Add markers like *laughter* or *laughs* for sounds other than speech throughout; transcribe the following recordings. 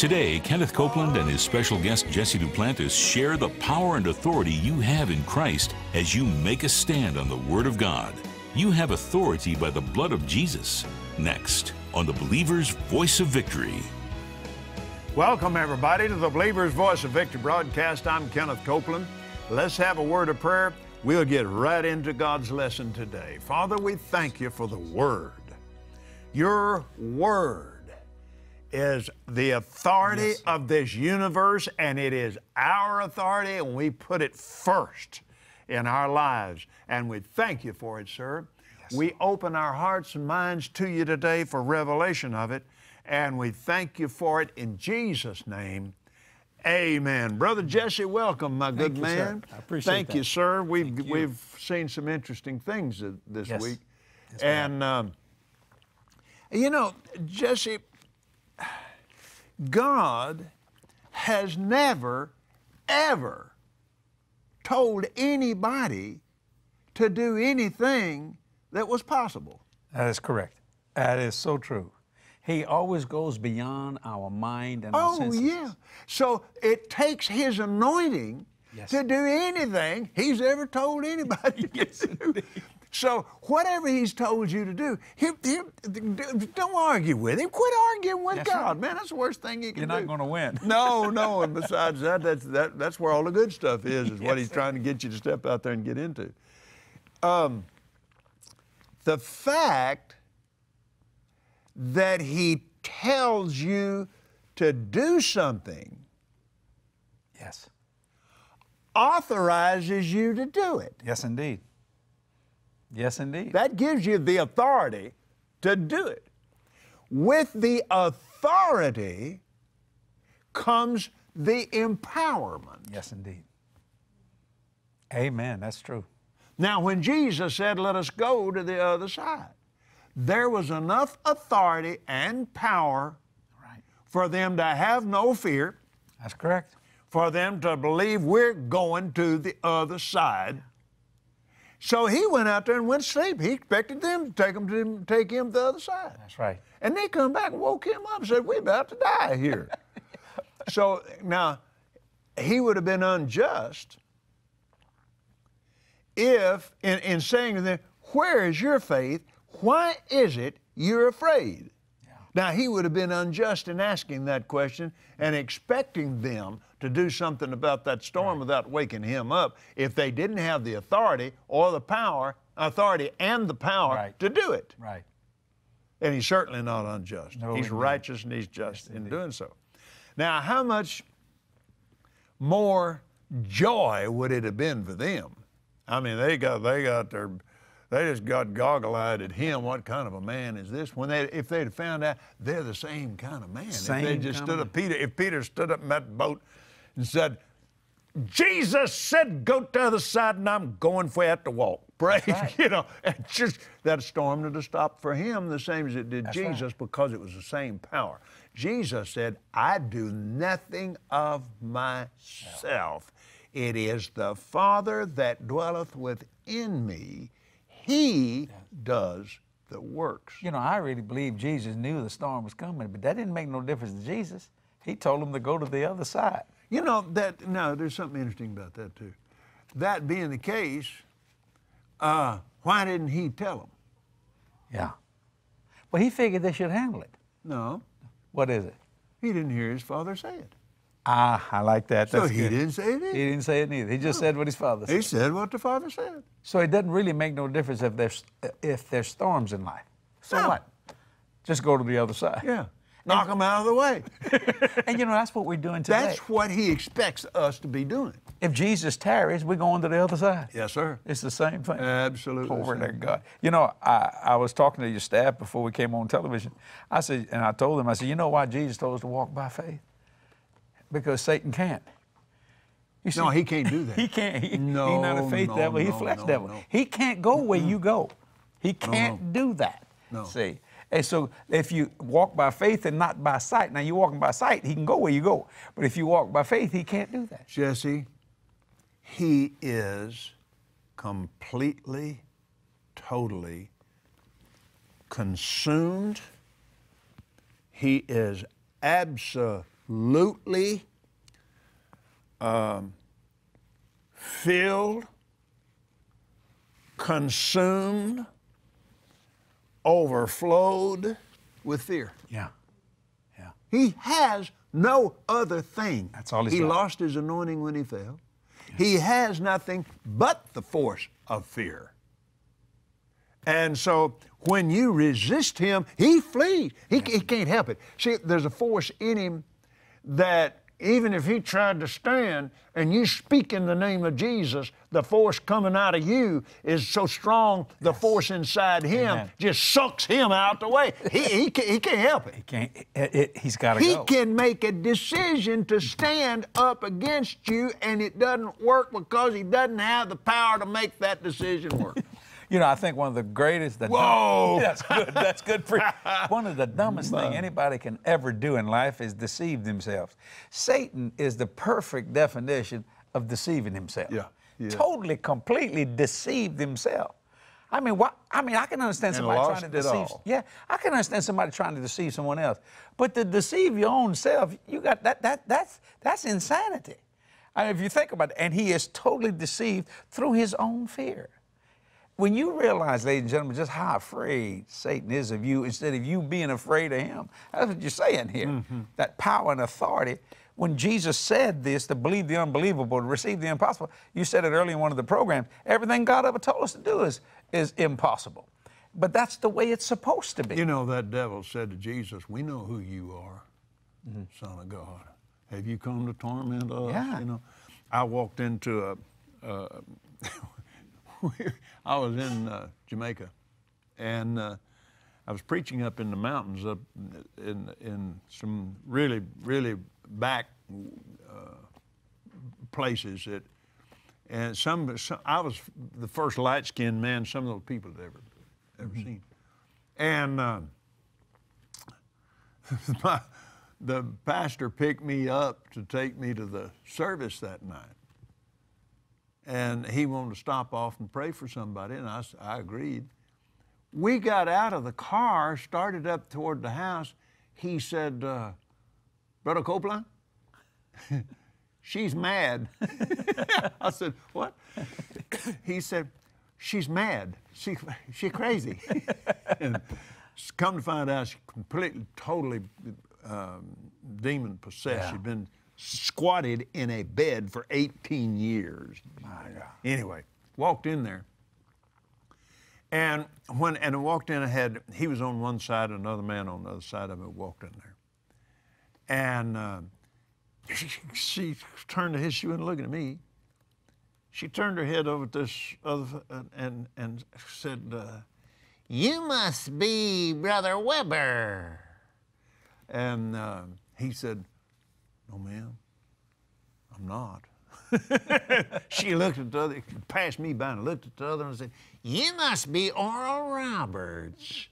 Today, Kenneth Copeland and his special guest Jesse Duplantis share the power and authority you have in Christ as you make a stand on the Word of God. You have authority by the blood of Jesus. Next, on the Believer's Voice of Victory. Welcome, everybody, to the Believer's Voice of Victory broadcast. I'm Kenneth Copeland. Let's have a word of prayer. We'll get right into God's lesson today. Father, we thank you for the Word. Your Word is the authority yes. of this universe, and it is our authority, and we put it first in our lives. And we thank you for it, sir. Yes. We open our hearts and minds to you today for revelation of it, and we thank you for it in Jesus' name. Amen. Brother Jesse, welcome, my good you, man. Sir. I appreciate Thank that. you, sir. We've, you. we've seen some interesting things this yes. week. Yes, and, um, you know, Jesse, God has never, ever told anybody to do anything that was possible. That is correct. That is so true. He always goes beyond our mind and oh, our senses. Oh, yeah. So it takes His anointing yes. to do anything He's ever told anybody yes, *laughs* to do. So whatever He's told you to do, he, he, don't argue with Him. Quit arguing with that's God, man. That's the worst thing you can do. You're not going to win. *laughs* no, no. And besides that, that's that, that's where all the good stuff is. Is *laughs* yes, what He's trying to get you to step out there and get into. Um, the fact that He tells you to do something. Yes. Authorizes you to do it. Yes, indeed. Yes, indeed. That gives you the authority to do it. With the authority comes the empowerment. Yes, indeed. Amen. That's true. Now, when Jesus said, Let us go to the other side, there was enough authority and power right. for them to have no fear. That's correct. For them to believe we're going to the other side. So he went out there and went to sleep. He expected them to take him to take him to the other side. That's right. And they come back and woke him up and said, We're about to die here. *laughs* so now he would have been unjust if, in, in saying to them, Where is your faith? Why is it you're afraid? Now, he would have been unjust in asking that question and expecting them to do something about that storm right. without waking him up if they didn't have the authority or the power, authority and the power right. to do it. Right. And he's certainly not unjust. No, he's indeed. righteous and he's just yes, in indeed. doing so. Now, how much more joy would it have been for them? I mean, they got they got their they just got goggle-eyed at him. What kind of a man is this? When they, if they'd found out they're the same kind of man, same if they just stood up, Peter, if Peter stood up in that boat and said, "Jesus said, go to the other side, and I'm going for you to walk." Praise, *laughs* right. you know, and just that storm would have stopped for him the same as it did That's Jesus right. because it was the same power. Jesus said, "I do nothing of myself." It is the Father that dwelleth within me. He does the works. You know, I really believe Jesus knew the storm was coming, but that didn't make no difference to Jesus. He told them to go to the other side. You know that no, there's something interesting about that too. That being the case, uh, why didn't he tell them? Yeah. Well, he figured they should handle it. No, What is it? he didn't hear his father say it. Ah, I like that. So he good. didn't say it. Either. He didn't say it neither. He just said what his father said. He said what the father said. So it doesn't really make no difference if there's if there's storms in life. So No. what? Just go to the other side. Yeah, knock them out of the way. *laughs* And you know that's what we're doing today. That's what he expects us to be doing. if Jesus tarries, we're going to the other side. Yes, sir. It's the same thing. Absolutely. There, same. God. You know, I, I was talking to your staff before we came on television. I said, and I told them, I said, you know why Jesus told us to walk by faith? Because Satan can't. You No, he can't do *laughs* that. He can't. He, No, he's not a faith no, devil. He's no, flesh no, devil. He can't go where you go. He can't do that. No. See. And so if you walk by faith and not by sight, now you're walking by sight, he can go where you go. But if you walk by faith, he can't do that. Jesse, he is completely, totally consumed. He is absolutely um, filled, consumed, overflowed with fear. Yeah. Yeah. He has no other thing. That's all he's He got. lost his anointing when he fell. He has nothing but the force of fear. And so when you resist him, he flees. He, he can't help it. See, there's a force in him that even if he tried to stand and you speak in the name of Jesus, the force coming out of you is so strong, the force inside him Amen. just sucks him out the way. He, he, can't, he can't help it. He can't. It, it, he's got to He go. can make a decision to stand up against you, and it doesn't work because he doesn't have the power to make that decision work. You know, I think one of the greatest. The Whoa! *laughs* that's good. That's good for *laughs* One of the dumbest thing anybody can ever do in life is deceive themselves. Satan is the perfect definition of deceiving himself. Yeah, yeah. Totally, completely deceived himself. I mean, what? I mean, I can understand And somebody trying to it deceive. all. Yeah, I can understand somebody trying to deceive someone else, but to deceive your own self, you got that. That that's that's insanity. I mean, if you think about it, and he is totally deceived through his own fear. When you realize, ladies and gentlemen, just how afraid Satan is of you, instead of you being afraid of him, that's what you're saying here. That power and authority. When Jesus said this, to believe the unbelievable, to receive the impossible, you said it earlier in one of the programs. Everything God ever told us to do is, is impossible. But that's the way it's supposed to be. you know, that devil said to Jesus, We know who you are, Son of God. Have you come to torment us? Yeah. You know, I walked into a, uh, *laughs* I was in uh, Jamaica, and uh, I was preaching up in the mountains, up in in some really really back uh, places that, and some, some I was the first light skinned man some of those people had ever ever seen, and. Uh, *laughs* my, the pastor picked me up to take me to the service that night. And he wanted to stop off and pray for somebody, and I agreed. We got out of the car, started up toward the house. He said, uh, Brother Copeland, *laughs* she's mad. *laughs* I said, What? *laughs* he said, She's mad. She, she crazy. and come to find out, she's completely, totally um, demon possessed. Yeah. She'd been squatted in a bed for 18 years. Anyway, walked in there. And when and I walked in, I had he was on one side, another man on the other side of me walked in there. And uh, she, *laughs* she turned to his shoe and looking at me. She turned her head over to this other uh, and and said, uh, "You must be Brother Weber." And uh, he said, "No, ma'am, I'm not." She looked at the other, passed me by and looked at the other and said, You must be Oral Roberts.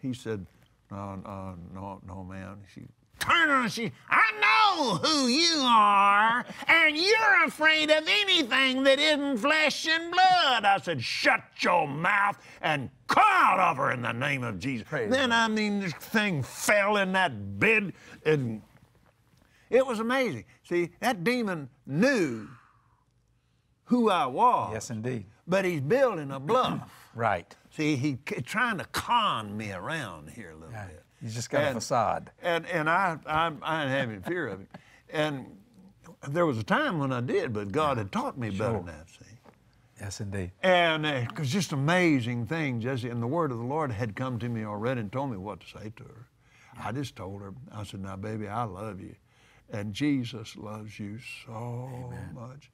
He said, No, no, no, no, man. She turned around and she, I know who you are, and you're afraid of anything that isn't flesh and blood. I said, Shut your mouth and come out of her in the name of Jesus. Praise then, I mean, this thing fell in that bed and it was amazing. See, that demon knew who I was. yes, indeed. But he's building a bluff. *clears throat* Right. See, he's trying to con me around here a little Yeah, bit. he's just got a facade. And and I I, I didn't have any fear of him. And there was a time when I did, but God had taught me better Sure. than that. See. Yes, indeed. And uh, it was just amazing thing, Jesse. And the word of the Lord had come to me already and told me what to say to her. I just told her, I said, now, baby, I love you. And Jesus loves you so much.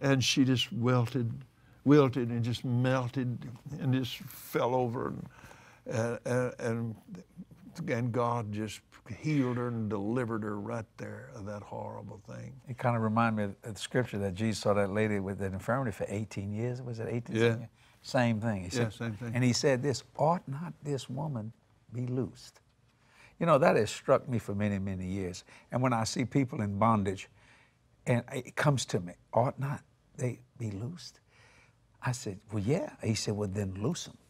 And she just wilted, wilted and just melted and just fell over. And, and, and, and God just healed her and delivered her right there of that horrible thing. It kind of reminded me of the scripture that Jesus saw that lady with that infirmity for 18 years. Was it 18 Yeah. years? Same thing. He Yeah, said, same thing. And he said this, ought not this woman be loosed? You know, that has struck me for many, many years. And when I see people in bondage, and it comes to me, ought not they be loosed? I said, well, yeah. He said, well, then loose them. *laughs*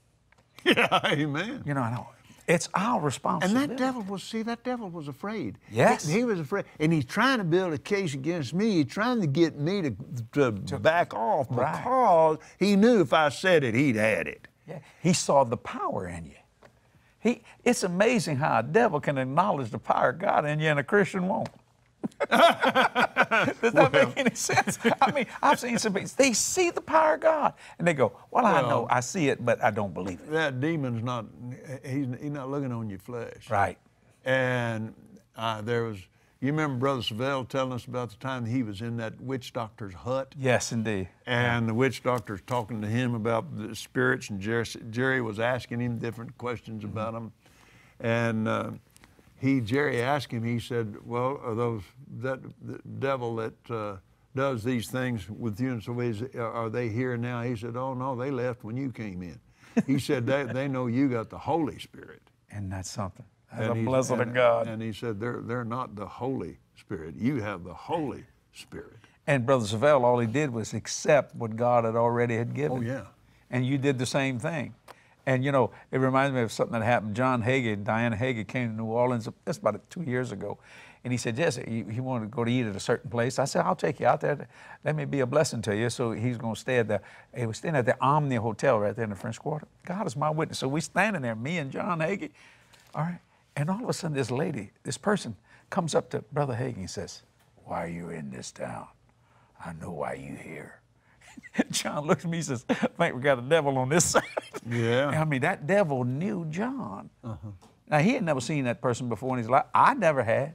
Yeah, amen. You know, I know. It's our responsibility. And that devil was, see, that devil was afraid. Yes. He, he was afraid. And he's trying to build a case against me. He's trying to get me to, to, back off Right. because he knew if I said it, he'd had it. Yeah, He saw the power in you. He, it's amazing how a devil can acknowledge the power of God in you and a Christian won't. *laughs* Does that make any sense? I mean, I've seen some people, they see the power of God and they go, Well, I know, I see it, but I don't believe it. That demon's not, he's, he's not looking on your flesh. Right. And uh, there was, you remember Brother Savelle telling us about the time he was in that witch doctor's hut? Yes, indeed. And the witch doctor's talking to him about the spirits, and Jerry, Jerry was asking him different questions Mm-hmm. about them. And uh, he, Jerry asked him, he said, Well, are those, that the devil that uh, does these things with you and so is, are they here now? He said, Oh, no, they left when you came in. He said, They, they know you got the Holy Spirit. And that's something. That's And a blessing of God. And he said, they're, they're not the Holy Spirit. You have the Holy Spirit. And Brother Savelle, all he did was accept what God had already had given. Oh, yeah. And you did the same thing. And you know, it reminds me of something that happened. John Hagee and Diana Hagee came to New Orleans. That's about two years ago. And he said, Jesse, he, he wanted to go to eat at a certain place. I said, I'll take you out there. Let me be a blessing to you. So he's going to stay at the, he was staying at the Omni Hotel right there in the French Quarter. God is my witness. So we standing there, me and John Hagee. All right. And all of a sudden, this lady, this person comes up to Brother Hagee and says, Why are you in this town? I know why you're here. *laughs* John looks at me and says, I think we got a devil on this *laughs* side. Yeah. I mean, that devil knew John. Uh-huh. Now, he had never seen that person before in his life. I never had.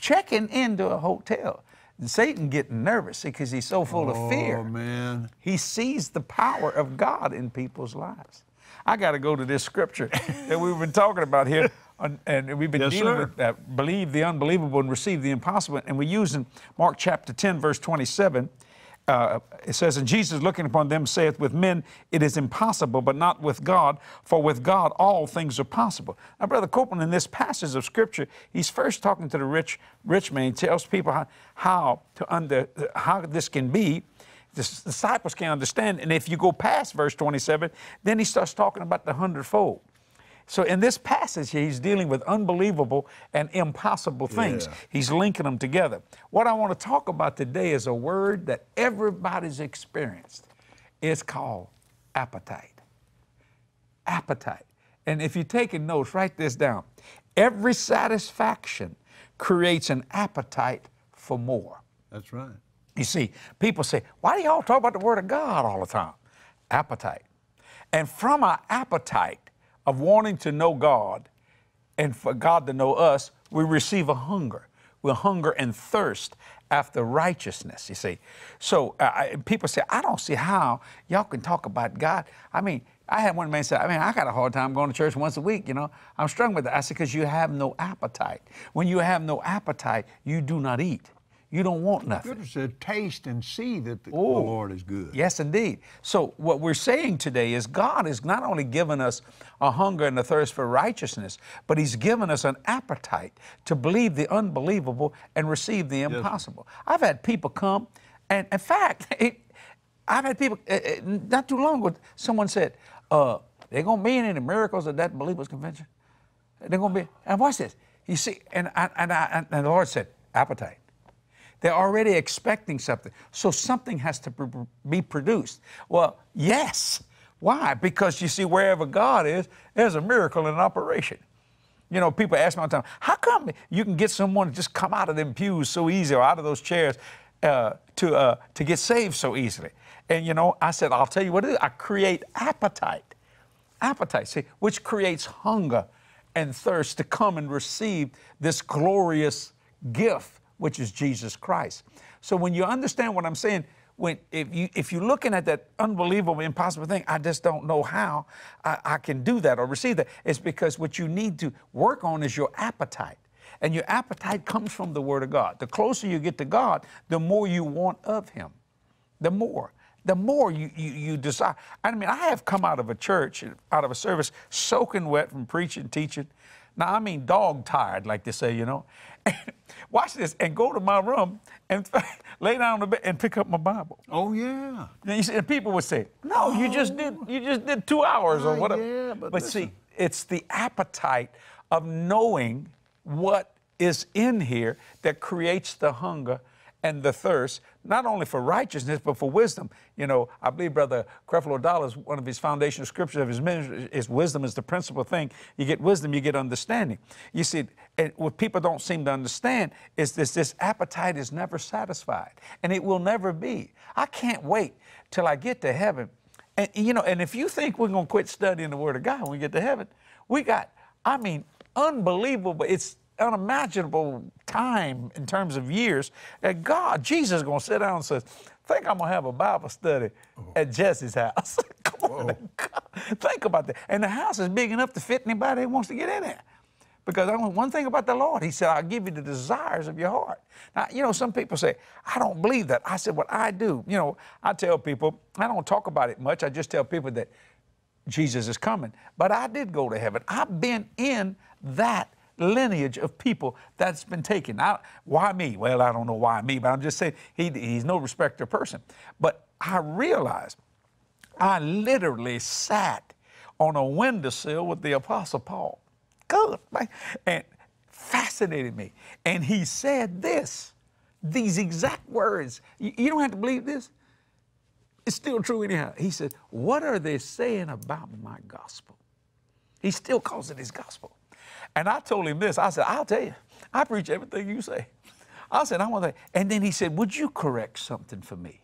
Checking into a hotel, Satan getting nervous because he's so full of fear. Oh, man. He sees the power of God in people's lives. I got to go to this scripture *laughs* that we've been talking about here, and we've been Yes, dealing sir. with that believe the unbelievable and receive the impossible. And we're using Mark chapter 10, verse 27. Uh, it says, And Jesus looking upon them saith, With men it is impossible, but not with God, for with God all things are possible. Now, Brother Copeland, in this passage of Scripture, he's first talking to the rich, rich man. He tells people how, how to under, how this can be the disciples can understand. And if you go past verse 27, then he starts talking about the hundredfold. So in this passage, he's dealing with unbelievable and impossible things. Yeah. He's linking them together. What I want to talk about today is a word that everybody's experienced. It's called appetite. Appetite. And if you're taking notes, write this down. Every satisfaction creates an appetite for more. That's right. You see, people say, why do y'all talk about the Word of God all the time? Appetite. And from our appetite of wanting to know God and for God to know us, we receive a hunger. We hunger and thirst after righteousness, you see. So uh, I- people say, I don't see how y'all can talk about God. I mean, I had one man say, I mean, I got a hard time going to church once a week, you know. I'm struggling with that. I said, because you have no appetite. When you have no appetite, you do not eat. You don't want nothing. Good said, taste and see that the, the Oh. Lord is good. Yes, indeed. So, what we're saying today is God has not only given us a hunger and a thirst for righteousness, but He's given us an appetite to believe the unbelievable and receive the impossible. I've had people come, and in fact, *laughs* it, I've had people, uh, uh, not too long ago, someone said, uh, there going to be in any miracles at that believers convention? They're going to be, and watch this. You see, and, I, and, I, and the Lord said, appetite. They're already expecting something. So something has to be produced. Well, yes. Why? Because you see, wherever God is, there's a miracle in operation. You know, people ask me all the time, how come you can get someone to just come out of them pews so easy or out of those chairs uh, to, uh, to get saved so easily? And, you know, I said, I'll tell you what it is. I create appetite. Appetite, see, which creates hunger and thirst to come and receive this glorious gift, which is Jesus Christ. So when you understand what I'm saying, when if you if you're looking at that unbelievable, impossible thing, I just don't know how I, I can do that or receive that. It's because what you need to work on is your appetite. And your appetite comes from the Word of God. The closer you get to God, the more you want of Him the more the more you, you, you desire i mean i have come out of a church out of a service soaking wet from preaching teaching now i mean dog tired like they say you know *laughs* watch this and go to my room and *laughs* lay down on the bed and pick up my bible. Oh, yeah. and, you see, and people would say no you just did you just did two hours or whatever. yeah, but, but see it's the appetite of knowing what is in here that creates the hunger and the thirst, not only for righteousness, but for wisdom. You know, I believe Brother Creflo Dollar, one of his foundational scriptures of his ministry is wisdom is the principal thing. You get wisdom, you get understanding. You see, and what people don't seem to understand is this, this appetite is never satisfied, and it will never be. I can't wait till I get to heaven. And, you know, and if you think we're going to quit studying the Word of God when we get to heaven, we got, I mean, unbelievable. It's unimaginable time in terms of years that God, Jesus is going to sit down and says, think I'm going to have a Bible study oh. at Jesse's house. *laughs* Come on, Think about that. And the house is big enough to fit anybody that wants to get in there. Because I one thing about the Lord, He said, I'll give you the desires of your heart. Now, you know, some people say, I don't believe that. I said, What I do, you know, I tell people, I don't talk about it much. I just tell people that Jesus is coming. But I did go to heaven. I've been in that lineage of people that's been taken. I, why me? Well, I don't know why me, but I'm just saying he, he's no respecter person. But I realized I literally sat on a windowsill with the Apostle Paul. Good. And fascinated me. And he said this, these exact words. You, you don't have to believe this. It's still true anyhow. He said, What are they saying about my gospel? He still calls it his gospel. And I told him this. I said, I'll tell you, I preach everything you say. I said, I want to. And then he said, Would you correct something for me?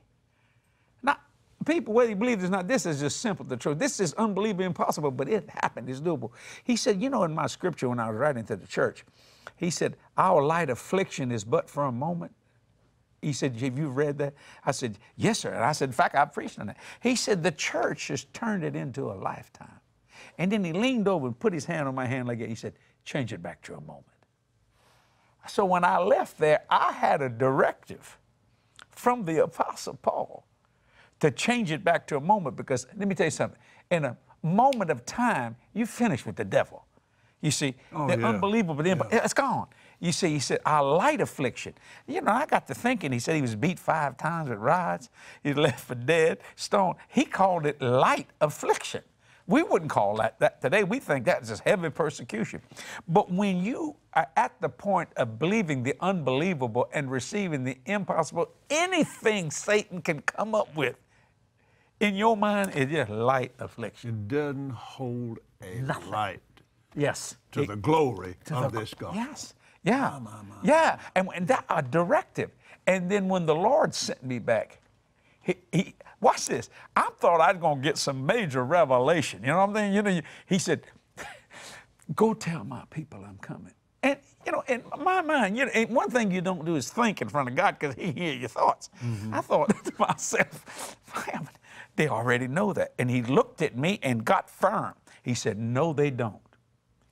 Now, people, whether you believe it or not, this is just simple, the truth. This is unbelievably impossible, but it happened. It's doable. He said, You know, in my scripture when I was writing to the church, he said, Our light affliction is but for a moment. He said, Have you read that? I said, Yes, sir. And I said, In fact, I preached on that. He said, The church has turned it into a lifetime. And then he leaned over and put his hand on my hand like that. He said, Change it back to a moment. So when I left there, I had a directive from the Apostle Paul to change it back to a moment because let me tell you something. In a moment of time, you finish with the devil. You see, Oh, the yeah. unbelievable, imp- it's gone. You see, he said, our light affliction. You know, I got to thinking, he said he was beat five times with rods, he *laughs* left for dead, stoned. He called it light affliction. We wouldn't call that that today. We think that's just heavy persecution. But when you are at the point of believing the unbelievable and receiving the impossible, anything Satan can come up with in your mind is just light affliction. It doesn't hold a light Yes. to the glory of the- this God. Yes. Yeah. Yeah. And, and that a directive. And then when the Lord sent me back, he, he watch this. I thought I'd gonna get some major revelation. You know what I'm saying? You know, he said, "Go tell my people I'm coming." And you know, in my mind, you know, one thing you don't do is think in front of God because He hears your thoughts. Mm-hmm. I thought *laughs* to myself, they already know that. And He looked at me and got firm. He said, "No, they don't."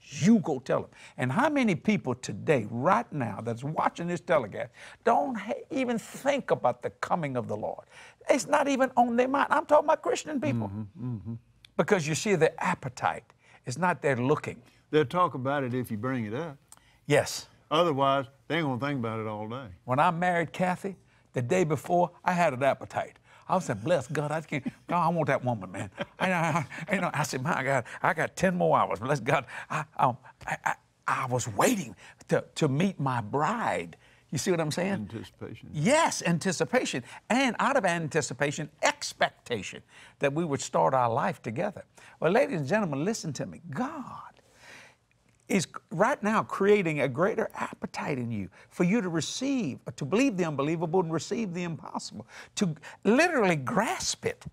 You go tell them. And how many people today, right now, that's watching this telecast, don't ha- even think about the coming of the Lord? It's not even on their mind. I'm talking about Christian people. Mm-hmm, mm-hmm. Because you see, the appetite is not there looking. They'll talk about it if you bring it up. Yes. Otherwise, they ain't gonna think about it all day. When I married Kathy, the day before, I had an appetite. I saying, bless God, I can't, God, I want that woman, man. I, I, I, you know, I said, my God, I got 10 more hours. Bless God. I, um, I, I, I was waiting to, to meet my bride. You see what I'm saying? Anticipation. Yes, anticipation. And out of anticipation, expectation that we would start our life together. Well, ladies and gentlemen, listen to me. God is right now creating a greater appetite in you for you to receive, to believe the unbelievable and receive the impossible, to literally grasp it,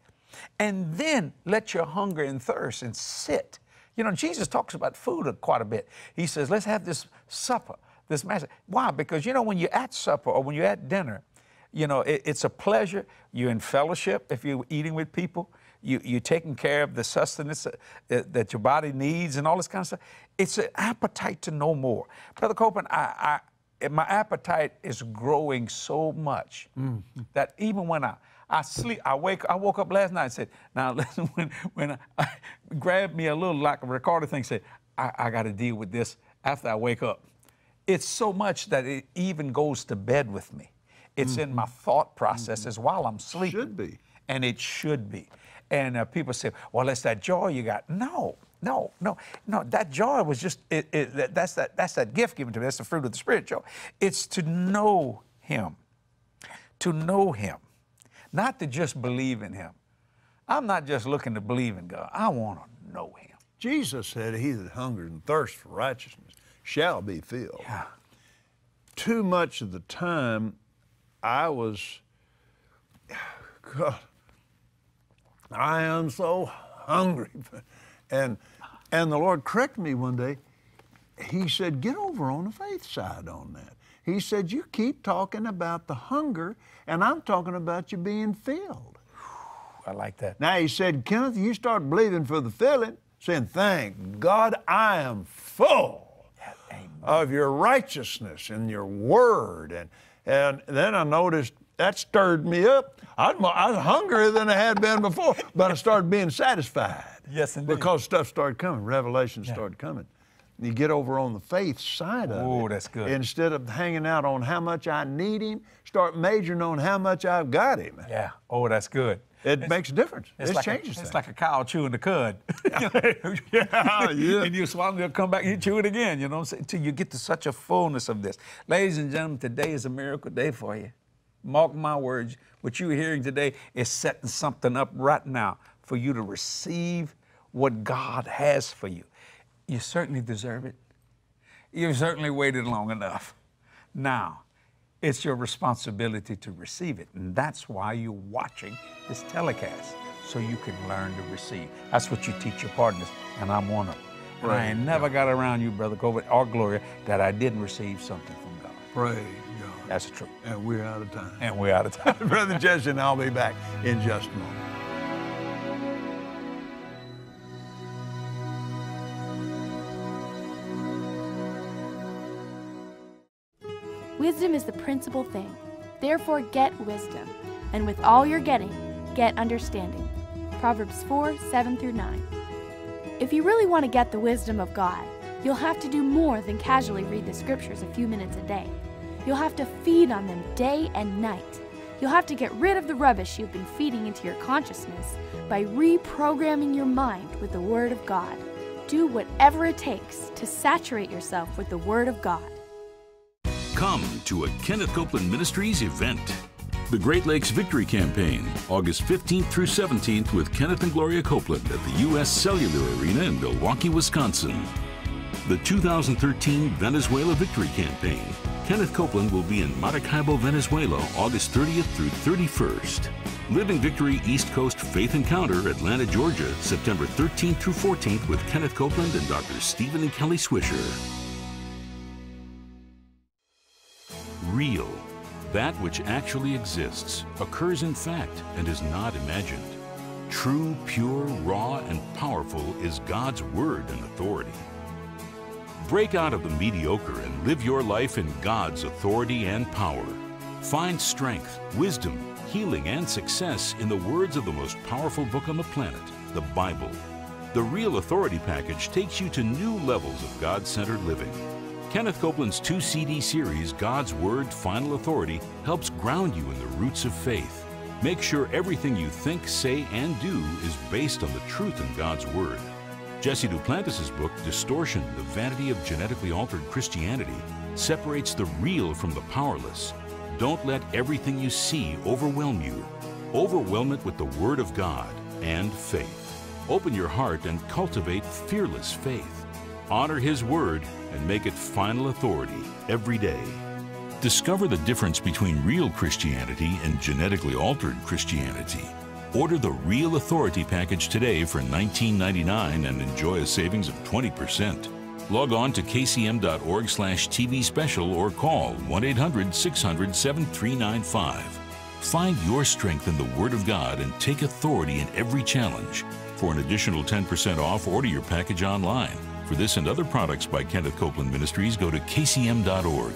and then let your hunger and thirst and sit. You know, Jesus talks about food quite a bit. He says, let's have this supper, this mass. Why? Because, you know, when you're at supper or when you're at dinner, you know, it, it's a pleasure. You're in fellowship if you're eating with people. You, you're taking care of the sustenance uh, that, that your body needs and all this kind of stuff. It's an appetite to know more. Brother Copeland, I, I, eh, my appetite is growing so much mm-hmm. that even when I, I sleep, I wake, I woke up last night and said, now *laughs* listen, when, when I, I *laughs* grabbed me a little like a recorder thing, said, I, I got to deal with this after I wake up. It's so much that it even goes to bed with me. It's in my thought processes while I'm sleeping. Should be. And it should be. And uh, people say, well, it's that joy you got. No, No, no, no. That joy was just it, it, that- that's that that's that gift given to me. That's the fruit of the spirit, joy. It's to know Him, to know Him, not to just believe in Him. I'm not just looking to believe in God. I want to know Him. Jesus said, He that hungers and thirsts for righteousness shall be filled. Yeah. Too much of the time, I was, *sighs* God, I am so hungry. *laughs* And, and the Lord corrected me one day. He said, Get over on the faith side on that. He said, You keep talking about the hunger, and I'm talking about you being filled. *sighs* I like that. Now he said, Kenneth, you start believing for the filling, saying, Thank God I am full Amen. of your righteousness and your word. And, and then I noticed that stirred me up. I'd I was hungrier than I had been before, but I started being satisfied. Yes, indeed. Because stuff started coming, revelation started coming. You get over on the faith side of it. Oh, that's good. Instead of hanging out on how much I need Him, start measuring on how much I've got Him. Yeah. Oh, that's good. It makes a difference. It like changes a. It's like a cow chewing the cud. *laughs* Yeah, yeah. And you swallow it, come back, you chew it again, you know what I'm saying? Until you get to such a fullness of this. Ladies and gentlemen, today is a miracle day for you. Mark my words, what you're hearing today is setting something up right now for you to receive what God has for you. You certainly deserve it. You've certainly waited long enough. Now, it's your responsibility to receive it. And that's why you're watching this telecast, so you can learn to receive. That's what you teach your partners, and I'm one of them. And I Right. ain't never got around you, Brother Copeland, or Gloria, that I didn't receive something from God. Praise God. That's the truth. And we're out of time. And we're out of time. *laughs* Brother Jesse and I'll be back in just a moment. Wisdom is the principal thing. Therefore, get wisdom, and with all you're getting, get understanding. Proverbs 4 7 through 9. If you really want to get the wisdom of God, you'll have to do more than casually read the scriptures a few minutes a day. You'll have to feed on them day and night. You'll have to get rid of the rubbish you've been feeding into your consciousness by reprogramming your mind with the Word of God. Do whatever it takes to saturate yourself with the Word of God. Come to a Kenneth Copeland Ministries event. The Great Lakes Victory Campaign, August 15th through 17th with Kenneth and Gloria Copeland at the U.S. Cellular Arena in Milwaukee, Wisconsin. The 2013 Venezuela Victory Campaign. Kenneth Copeland will be in Maracaibo, Venezuela, August 30th through 31st. Living Victory East Coast Faith Encounter, Atlanta, Georgia, September 13th through 14th with Kenneth Copeland and Dr. Stephen and Kelly Swisher. Real. That which actually exists, occurs in fact, and is not imagined. True, pure, raw, and powerful is God's Word and authority. Break out of the mediocre and live your life in God's authority and power. Find strength, wisdom, healing, and success in the words of the most powerful book on the planet, the Bible. The Real Authority Package takes you to new levels of God centered living. Kenneth Copeland's two CD series, God's Word Final Authority, helps ground you in the roots of faith. Make sure everything you think, say, and do is based on the truth in God's Word. Jesse Duplantis' book, Distortion The Vanity of Genetically Altered Christianity, separates the real from the powerless. Don't let everything you see overwhelm you. Overwhelm it with the Word of God and faith. Open your heart and cultivate fearless faith. Honor His Word and make it final authority every day. Discover the difference between real Christianity and genetically altered Christianity. Order the Real Authority package today for $19.99 and enjoy a savings of 20%. Log on to kcm.org slash TV special or call 1-800-600-7395. Find your strength in the Word of God and take authority in every challenge. For an additional 10% off, order your package online. For this and other products by Kenneth Copeland Ministries, go to kcm.org.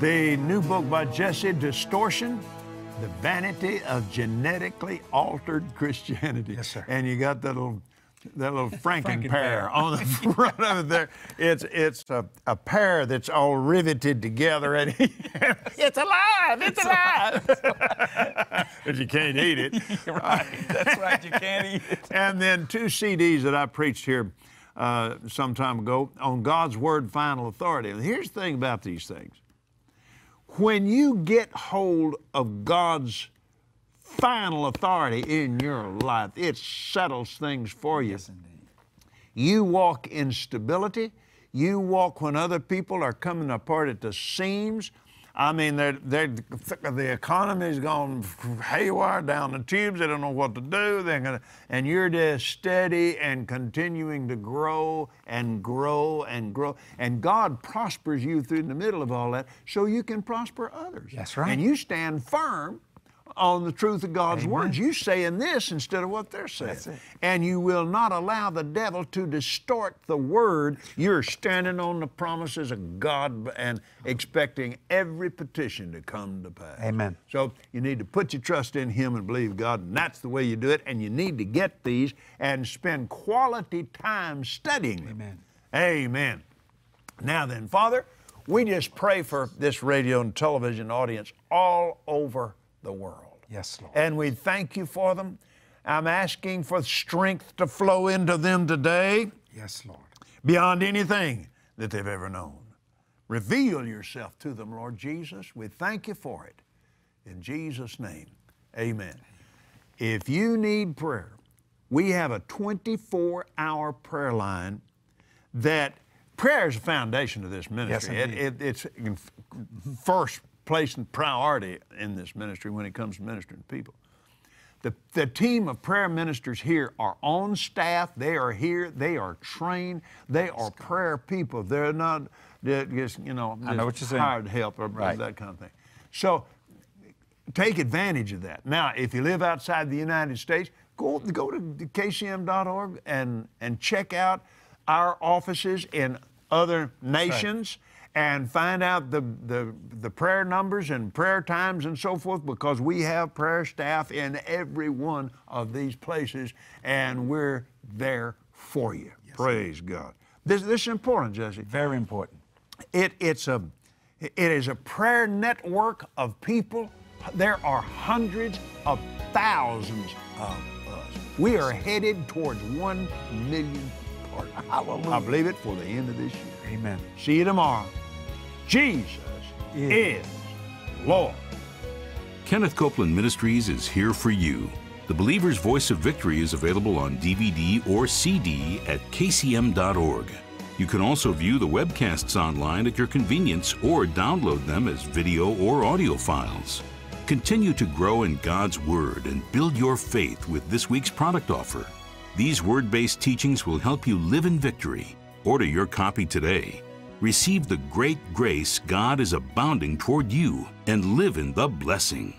The new book by Jesse, Distortion, The Vanity of Genetically Altered Christianity. Yes, sir. And you got that little that little *laughs* Franken pear on the *laughs* front of it there. It's it's a, a pear that's all riveted together and *laughs* it's alive, it's alive. but you can't eat it. right. That's right. You can't eat it. And then two CDs that I preached here uh, some time ago on God's Word Final Authority. And here's the thing about these things. When you get hold of God's final authority in your life. It settles things for you. Yes, indeed. You walk in stability. You walk when other people are coming apart at the seams. I mean, they're, they're, the economy's gone haywire down the tubes. They don't know what to do. They're gonna, and you're just steady and continuing to grow and grow and grow. And God prospers you through the middle of all that so you can prosper others. That's right. And you stand firm on the truth of God's Amen. words. You saying this instead of what they're saying. And you will not allow the devil to distort the word. You're standing on the promises of God and expecting every petition to come to pass. Amen. So you need to put your trust in Him and believe God, and that's the way you do it. And you need to get these and spend quality time studying them. Amen. Amen. Now then, Father, we just pray for this radio and television audience all over the world. Yes, Lord. And we thank you for them. I'm asking for strength to flow into them today Yes, Lord. beyond anything that they've ever known. Reveal yourself to them, Lord Jesus. We thank you for it. In Jesus' name, amen. If you need prayer, we have a 24 hour prayer line that prayer is the foundation of this ministry. indeed. it, it, it's first place and priority in this ministry when it comes to ministering to people. The, the team of prayer ministers here are on staff. They are here. They are trained. They are prayer people. They're not they're just, you know, I know what you're saying. hired help or Right. that kind of thing. So take advantage of that. Now, if you live outside the United States, go, go to kcm.org and, and check out our offices in other nations and find out the, the, the prayer numbers and prayer times and so forth because we have prayer staff in every one of these places and we're there for you. Praise God. This, this is important, Jesse Very important. it, it's a it is a prayer network of people there are hundreds of thousands of us we are headed towards one million partners *laughs* Hallelujah. i believe it for the end of this year Amen. see you tomorrow jesus Is. is lord Kenneth Copeland Ministries is here for you. The Believer's Voice of Victory is available on DVD or CD at kcm.org. You can also view the webcasts online at your convenience or download them as video or audio files. Continue to grow in God's Word and build your faith with this week's product offer. These word based teachings will help you live in victory. Order your copy today. Receive the great grace God is abounding toward you and live in the blessing.